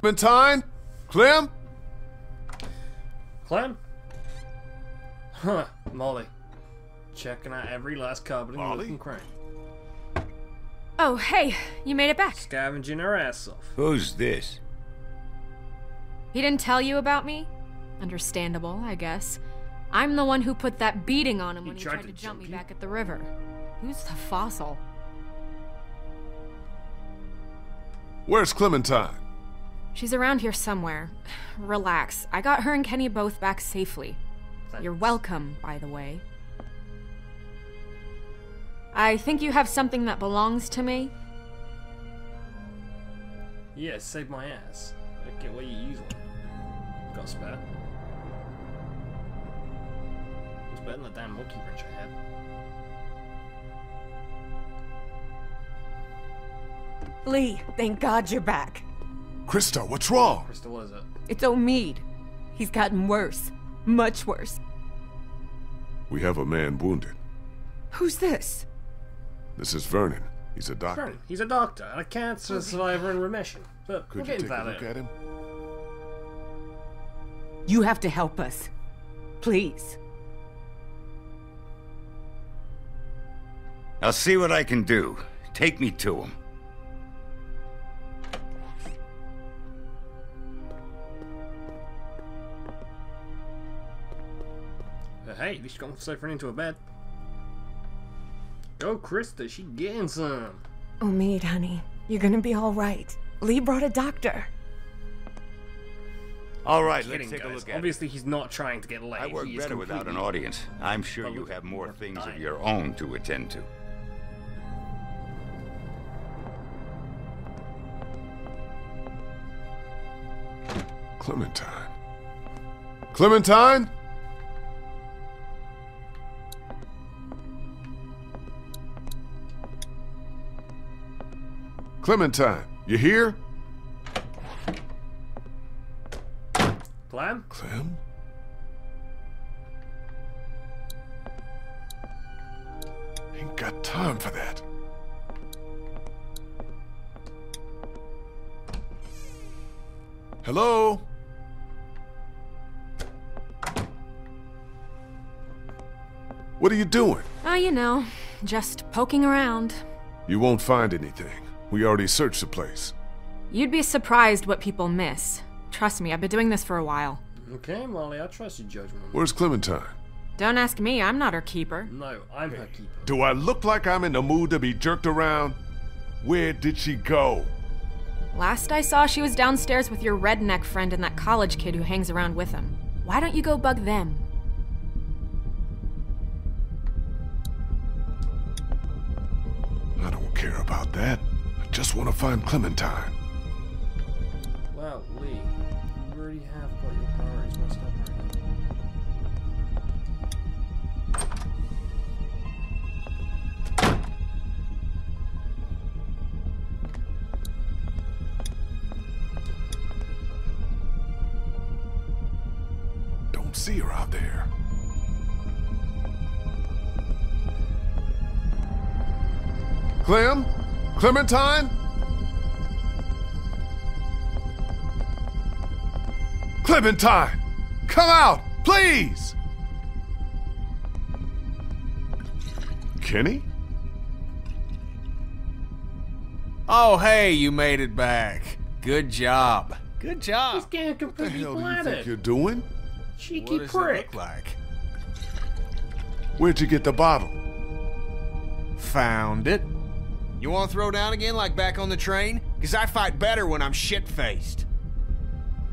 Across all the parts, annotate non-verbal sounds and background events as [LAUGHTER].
Clementine? Clem? Clem? Huh, Molly. Checking out every last cupboard in Molly? the crank. Oh, hey, you made it back. Scavenging her ass off. Who's this? He didn't tell you about me? Understandable, I guess. I'm the one who put that beating on him when he tried tried to to jump me you? back at the river. Who's the fossil? Where's Clementine? She's around here somewhere. Relax. I got her and Kenny both back safely. You're welcome, by the way. I think you have something that belongs to me. Yeah, save my ass. I get where you use one. Got a spare. It's better than the damn monkey wrench I had. Lee, thank God you're back. Christa, what's wrong? Crystal, what is it? It's Omid. He's gotten worse. Much worse. We have a man wounded. Who's this? This is Vernon. He's a doctor. Fern, he's a doctor and a cancer survivor in remission. But Could we'll you take a look later. at him? You have to help us. Please. I'll see what I can do. Take me to him. Hey, at least you got safe into a bed. Go, Christa, she getting some. Oh, Omid, honey, you're gonna be all right. Lee brought a doctor. All right, Kidding, let's take a look at Obviously, he's not trying to get laid. I work He better without an audience. I'm sure you have more we're things of your own to attend to. Clementine. Clementine? Clementine, you here? Clem? Clem? Ain't got time for that. Hello? What are you doing? Oh, you know, just poking around. You won't find anything. We already searched the place. You'd be surprised what people miss. Trust me, I've been doing this for a while. Okay, Molly, I trust your judgment. Where's Clementine? Don't ask me, I'm not her keeper. No, I'm her keeper. Do I look like I'm in the mood to be jerked around? Where did she go? Last I saw, she was downstairs with your redneck friend and that college kid who hangs around with him. Why don't you go bug them? I don't care about that. I just want to find Clementine. Wow, Lee, you already have got your priorities messed up right now. Don't see her out there. Clem? Clementine? Clementine! Come out, please! Kenny? Oh, hey, you made it back. Good job. Good He's job. getting What the completely hell do you think you're doing? Cheeky What does it prick. look like? Where'd you get the bottle? Found it. You want to throw down again like back on the train? Because I fight better when I'm shit-faced.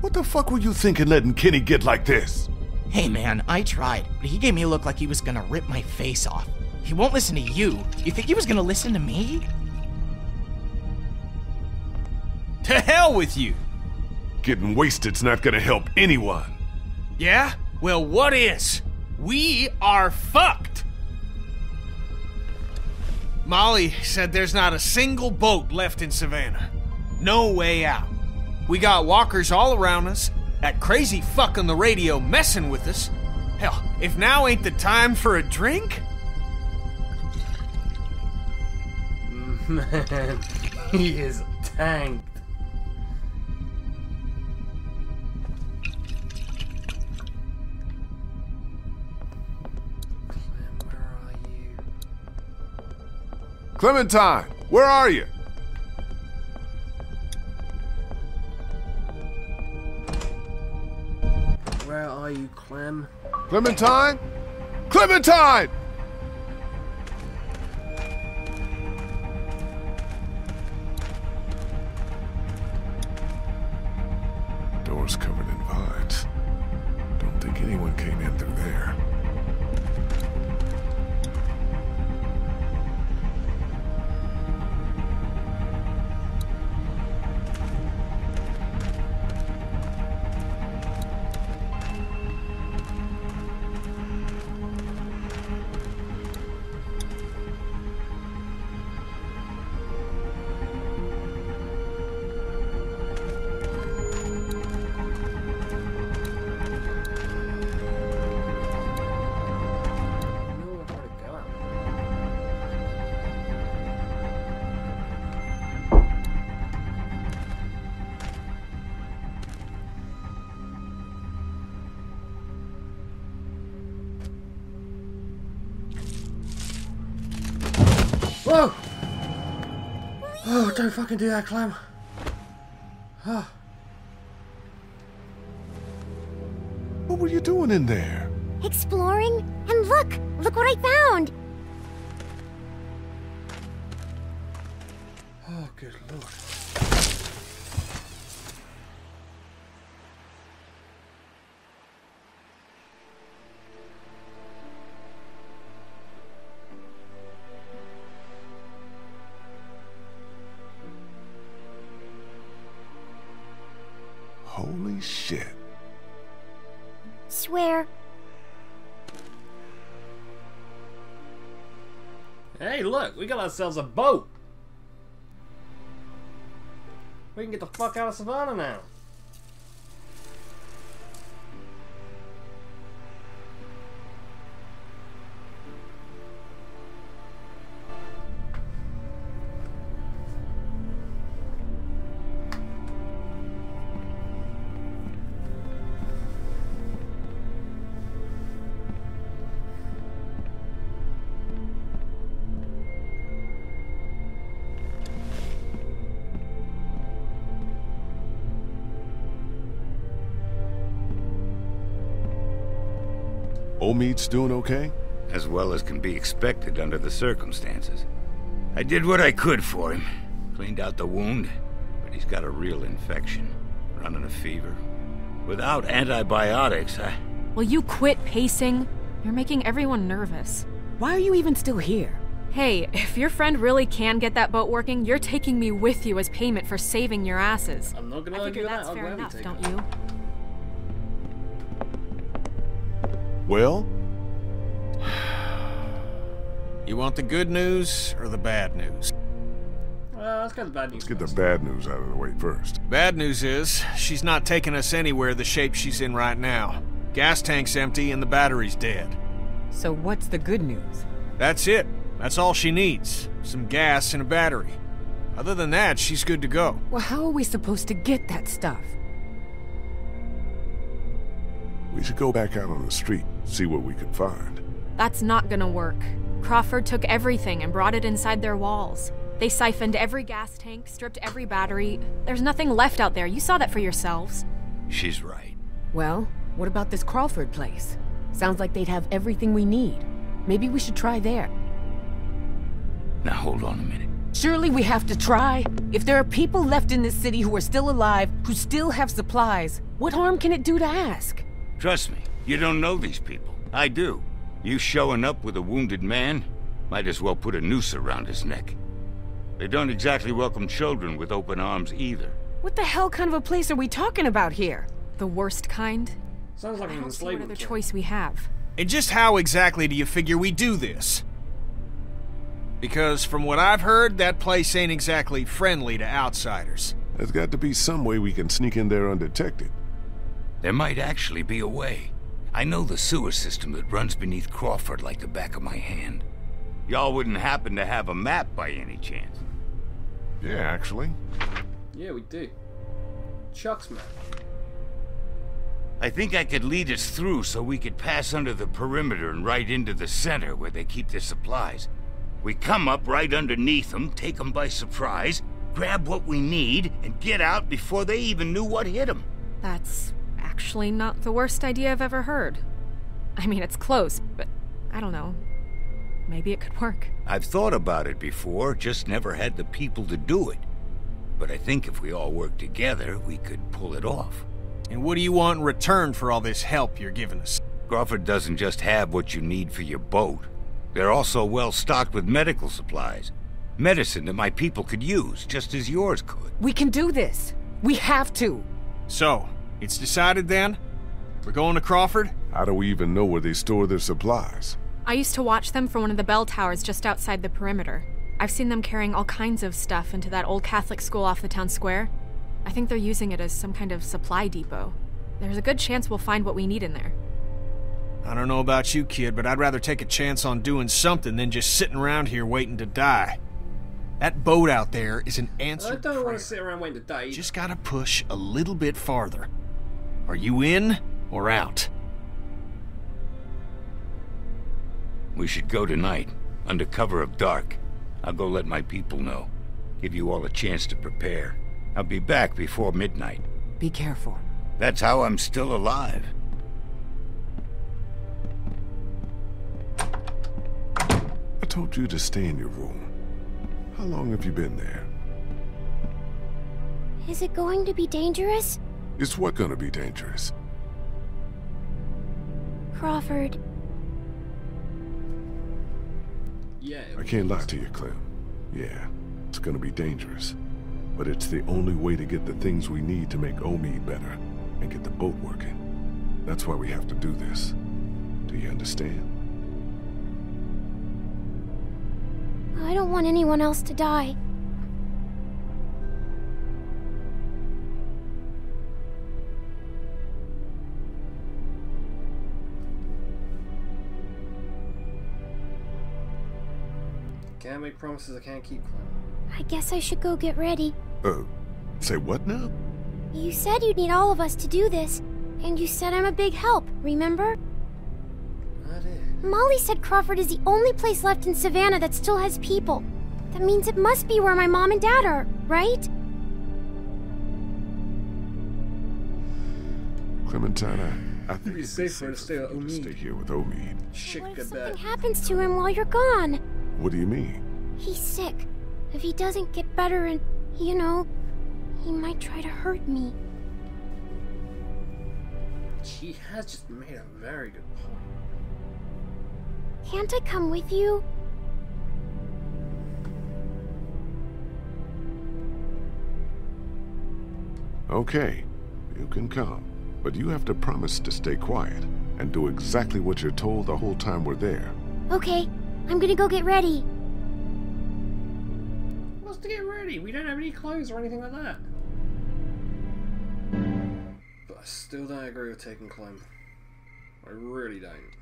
What the fuck were you thinking letting Kenny get like this? Hey man, I tried, but he gave me a look like he was gonna rip my face off. He won't listen to you. You think he was gonna listen to me? To hell with you. Getting wasted's not gonna help anyone. Yeah? Well, what is? We are fucked. Molly said there's not a single boat left in Savannah. No way out. We got walkers all around us, that crazy fuck on the radio messing with us. Hell, if now ain't the time for a drink? [LAUGHS] Man, he is tanked. Clementine, where are you? Where are you, Clem? Clementine? Clementine! Oh, don't fucking do that, Clem. Huh. What were you doing in there? Exploring? And look! Look what I found! Oh, good lord. We got ourselves a boat. We can get the fuck out of Savannah now. Omid's doing okay? As well as can be expected under the circumstances. I did what I could for him. Cleaned out the wound, but he's got a real infection. Running a fever. Without antibiotics, I... Will you quit pacing? You're making everyone nervous. Why are you even still here? Hey, if your friend really can get that boat working, you're taking me with you as payment for saving your asses. I'm not gonna I argue figure that. that's I'll fair enough, don't that. you? Well, You want the good news or the bad news? Well, let's get the bad news. let's get the bad news out of the way first. Bad news is, she's not taking us anywhere the shape she's in right now. Gas tank's empty and the battery's dead. So what's the good news? That's it. That's all she needs. Some gas and a battery. Other than that, she's good to go. Well, how are we supposed to get that stuff? We should go back out on the street, see what we can find. That's not gonna work. Crawford took everything and brought it inside their walls. They siphoned every gas tank, stripped every battery. There's nothing left out there. You saw that for yourselves. She's right. Well, what about this Crawford place? Sounds like they'd have everything we need. Maybe we should try there. Now hold on a minute. Surely we have to try. If there are people left in this city who are still alive, who still have supplies, what harm can it do to ask? Trust me, you don't know these people. I do. You showing up with a wounded man, might as well put a noose around his neck. They don't exactly welcome children with open arms either. What the hell kind of a place are we talking about here? The worst kind? Sounds like I an don't see what other choice we have. And just how exactly do you figure we do this? Because from what I've heard, that place ain't exactly friendly to outsiders. There's got to be some way we can sneak in there undetected. There might actually be a way. I know the sewer system that runs beneath Crawford like the back of my hand. Y'all wouldn't happen to have a map by any chance. Yeah, actually. Yeah, we do. Chuck's map. I think I could lead us through so we could pass under the perimeter and right into the center where they keep their supplies. We come up right underneath them, take them by surprise, grab what we need, and get out before they even knew what hit them. That's actually not the worst idea I've ever heard. I mean, it's close, but I don't know. Maybe it could work. I've thought about it before, just never had the people to do it. But I think if we all work together, we could pull it off. And what do you want in return for all this help you're giving us? Crawford doesn't just have what you need for your boat. They're also well stocked with medical supplies. Medicine that my people could use, just as yours could. We can do this. We have to. So, it's decided then? We're going to Crawford? How do we even know where they store their supplies? I used to watch them from one of the bell towers just outside the perimeter. I've seen them carrying all kinds of stuff into that old Catholic school off the town square. I think they're using it as some kind of supply depot. There's a good chance we'll find what we need in there. I don't know about you, kid, but I'd rather take a chance on doing something than just sitting around here waiting to die. That boat out there is an answer. I don't want to sit around waiting to die. Just gotta push a little bit farther. Are you in or out? We should go tonight, under cover of dark. I'll go let my people know. Give you all a chance to prepare. I'll be back before midnight. Be careful. That's how I'm still alive. I told you to stay in your room. How long have you been there? Is it going to be dangerous? Is what gonna be dangerous? Crawford, Yeah. I can't lie to you, Clem. Yeah, it's gonna be dangerous. But it's the only way to get the things we need to make Omid better and get the boat working. That's why we have to do this. Do you understand? I don't want anyone else to die. Can't make promises I can't keep, Clem. I guess I should go get ready. Uh, say what now? You said you'd need all of us to do this, and you said I'm a big help, remember? I did. Molly said Crawford is the only place left in Savannah that still has people. That means it must be where my mom and dad are, right? Clementina, I, I think be it'd safer to stay for with you to stay here with Omid. Shit What if get something happens to him while you're gone? What do you mean? He's sick. If he doesn't get better and, you know, he might try to hurt me. She has just made a very good point. Can't I come with you? Okay, you can come. But you have to promise to stay quiet and do exactly what you're told the whole time we're there. Okay, I'm gonna go get ready. What's to get ready? We don't have any clothes or anything like that. But I still don't agree with taking Clem. I really don't.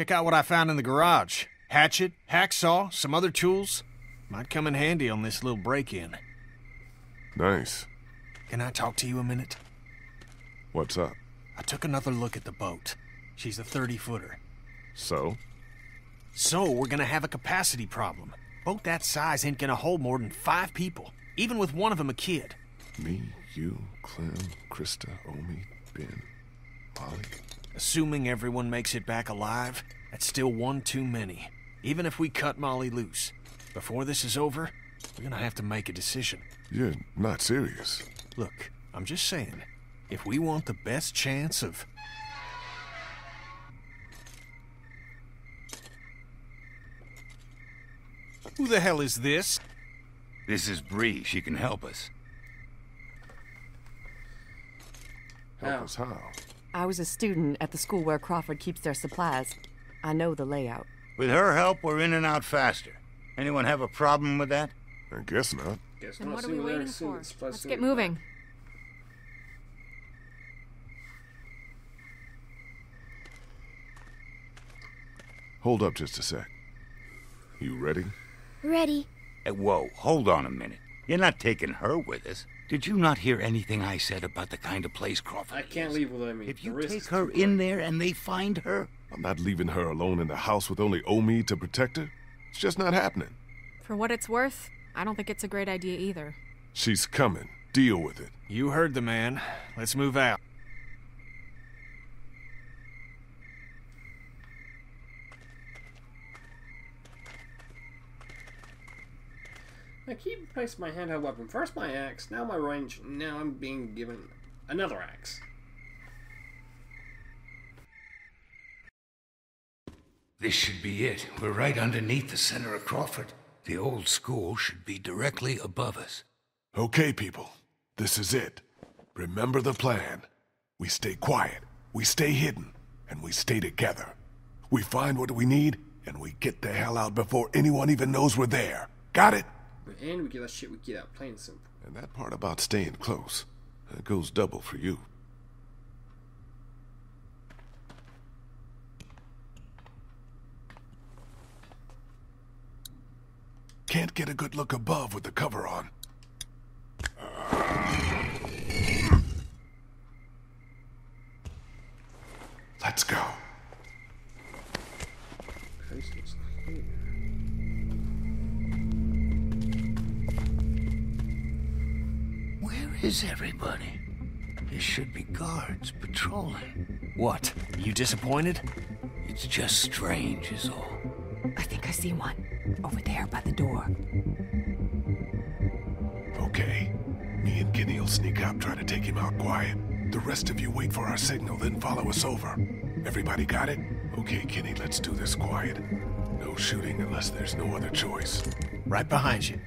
Check out what I found in the garage. Hatchet, hacksaw, some other tools. Might come in handy on this little break-in. Nice. Can I talk to you a minute? What's up? I took another look at the boat. She's a 30-footer. So? So, we're gonna have a capacity problem. Boat that size ain't gonna hold more than five people, even with one of them a kid. Me, you, Clem, Christa, Omi, Ben, Molly. Assuming everyone makes it back alive, that's still one too many. Even if we cut Molly loose. Before this is over, we're gonna have to make a decision. You're not serious. Look, I'm just saying, if we want the best chance of. Who the hell is this? This is Brie. She can help us. Help How? us how? I was a student at the school where Crawford keeps their supplies. I know the layout. With her help, we're in and out faster. Anyone have a problem with that? I guess not. Guess Then what are we waiting for? Let's get be back. moving. Hold up just a sec. You ready? Ready. Hey, whoa, hold on a minute. You're not taking her with us. Did you not hear anything I said about the kind of place Crawford I can't is? leave without me. If The you take her in there and they find her, I'm not leaving her alone in the house with only Omi to protect her. It's just not happening. For what it's worth, I don't think it's a great idea either. She's coming. Deal with it. You heard the man. Let's move out. I keep placing my handheld weapon. First my axe, now my range, now I'm being given another axe. this should be it. We're right underneath the center of Crawford. The old school should be directly above us. Okay, people. This is it. Remember the plan. We stay quiet, we stay hidden, and we stay together. We find what we need, and we get the hell out before anyone even knows we're there. Got it? And we get that shit we get out plain and simple. And that part about staying close, that goes double for you. Can't get a good look above with the cover on. Let's go. Is everybody? There should be guards patrolling. What? You disappointed? It's just strange, is all. I think I see one. Over there by the door. Okay. Me and Kenny will sneak up, try to take him out quiet. The rest of you wait for our signal, then follow us over. Everybody got it? Okay, Kenny, let's do this quiet. No shooting unless there's no other choice. Right behind you.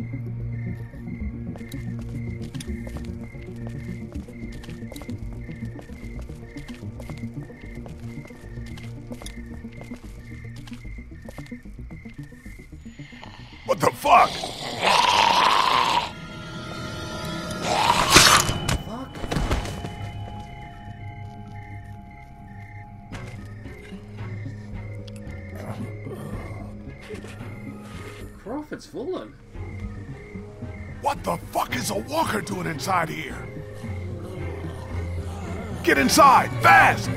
The fuck? Crawford's fallen. What the fuck is a walker doing inside here? Get inside, fast!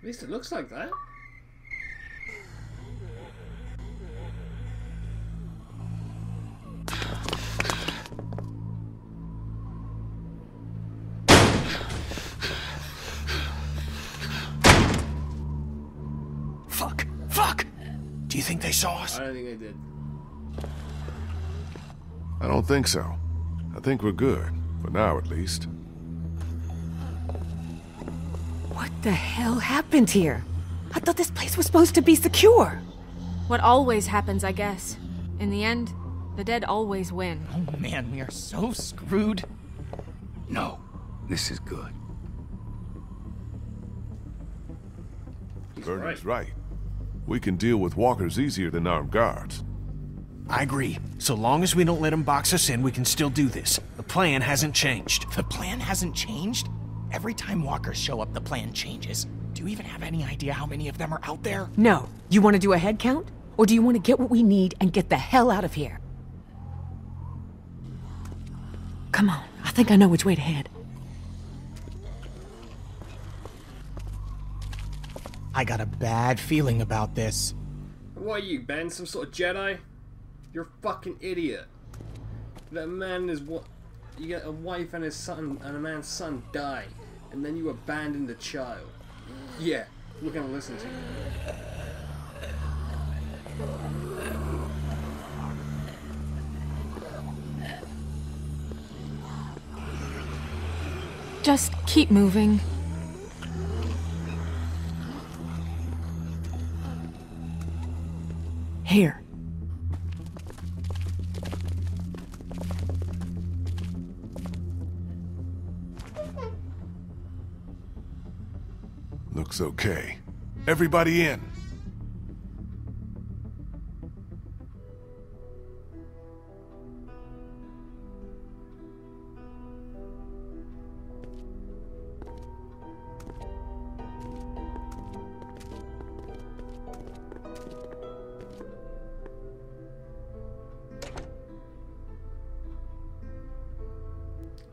At least it looks like that. Fuck. Fuck. Do you think they saw us? I don't think they did. I don't think so. I think we're good. For now, at least. What the hell happened here? I thought this place was supposed to be secure. What always happens, I guess. In the end, the dead always win. Oh man, we are so screwed. No, this is good. He's Vernon's right. right. We can deal with walkers easier than armed guards. I agree. So long as we don't let them box us in, we can still do this. The plan hasn't changed. The plan hasn't changed? Every time walkers show up, the plan changes. Do you even have any idea how many of them are out there? No. You want to do a head count? Or do you want to get what we need and get the hell out of here? Come on. I think I know which way to head. I got a bad feeling about this. What are you, Ben? Some sort of Jedi? You're a fucking idiot. That man is what. You get a wife and his son, and a man's son die, and then you abandon the child. Yeah, we're gonna listen to you. Just keep moving. Here. Looks okay. Everybody in.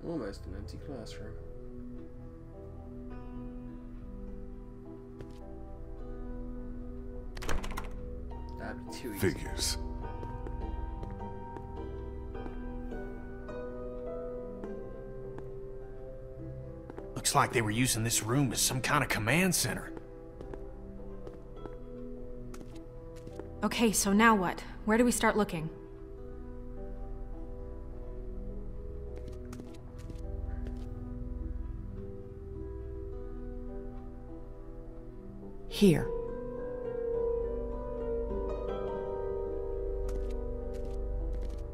Almost an empty classroom. That'd too easy. Figures. Looks like they were using this room as some kind of command center. Okay, so now what? Where do we start looking? Here.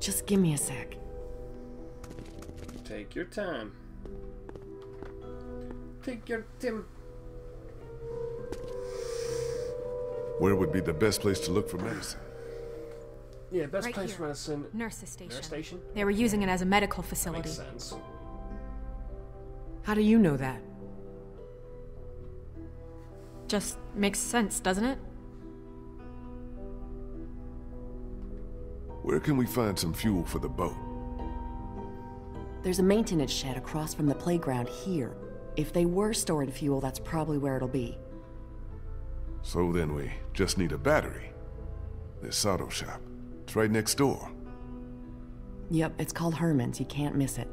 Just give me a sec. Take your time. Take your time. Where would be the best place to look for medicine? Yeah, best Right place here. for medicine. Nurse's station. Nurse station. They were using it as a medical That facility. makes sense. How do you know that? Just makes sense, doesn't it? Can we find some fuel for the boat? There's a maintenance shed across from the playground here. If they were storing fuel, that's probably where it'll be. So then we just need a battery. This auto shop. It's right next door. Yep, it's called Herman's. You can't miss it.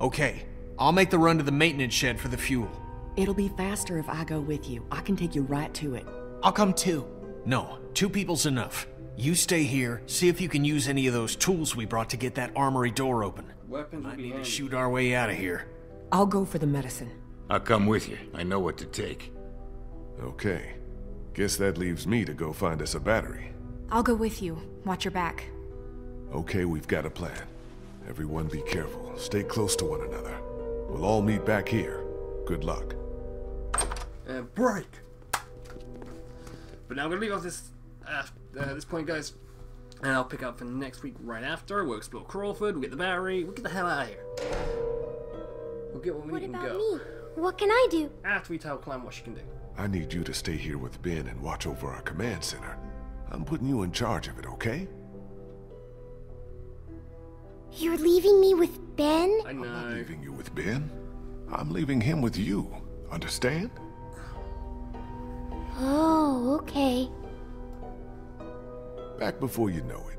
Okay, I'll make the run to the maintenance shed for the fuel. It'll be faster if I go with you. I can take you right to it. I'll come too. No, two people's enough. You stay here, see if you can use any of those tools we brought to get that armory door open. Weapons will Might be need to shoot our way out of here. I'll go for the medicine. I'll come with you. I know what to take. Okay. Guess that leaves me to go find us a battery. I'll go with you. Watch your back. Okay, we've got a plan. Everyone be careful. Stay close to one another. We'll all meet back here. Good luck. And break. But now I'm gonna leave off this uh, uh, this point, guys, and I'll pick up for next week right after. We'll explore Crawford. We'll get the battery, We'll get the hell out of here. We'll get what we What need and about go. me? What can I do? After we tell Clem what she can do. I need you to stay here with Ben and watch over our command center. I'm putting you in charge of it, okay? You're leaving me with Ben? I I'm not leaving you with Ben. I'm leaving him with you. Understand? Oh, okay. Back before you know it.